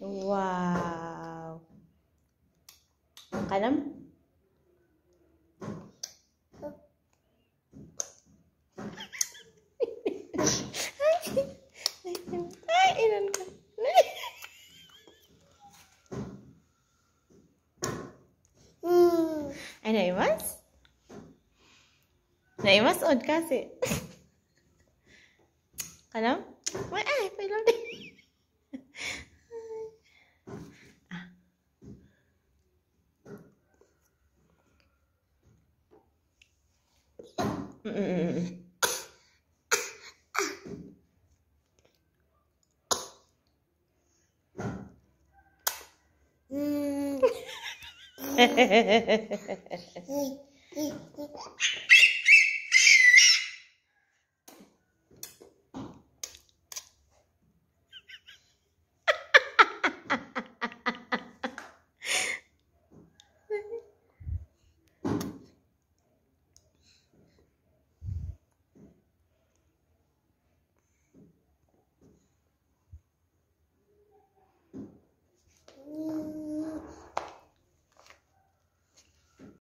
Wow. Kalam? Ay, ilan ka? Ay, naimas? Naimas od kasi. Kalam? Ay, ay, pailam din. 嗯嗯嗯嗯嗯。嘿嘿嘿嘿嘿嘿嘿嘿嘿。